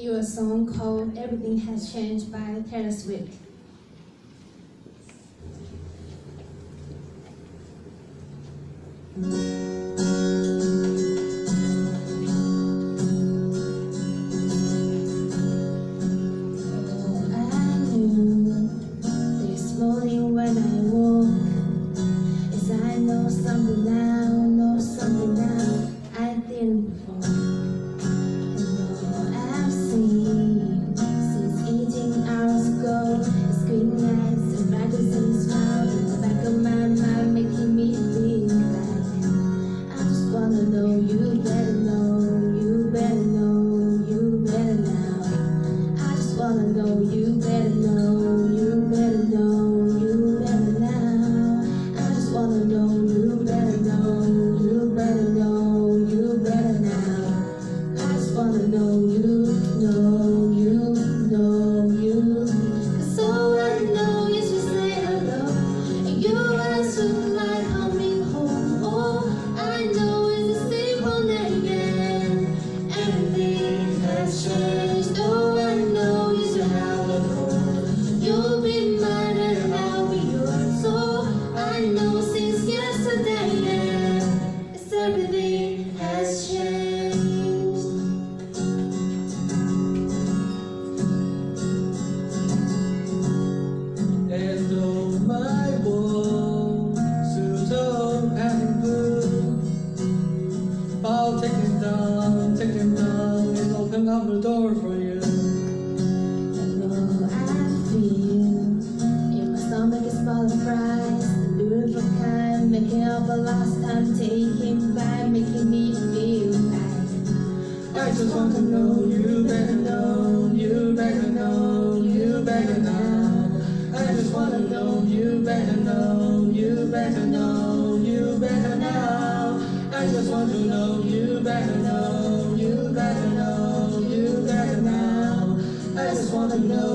you a song called Everything Has Changed by Taylor Swift. This morning when I woke Yes, I know something now, you better know, The door for you. I feel in my stomach the kind, making up a last time, taking making me feel like I just want to know you better know, you better know, you better. I just want to know you better know, you better know, you better. I just want to know you better know, to know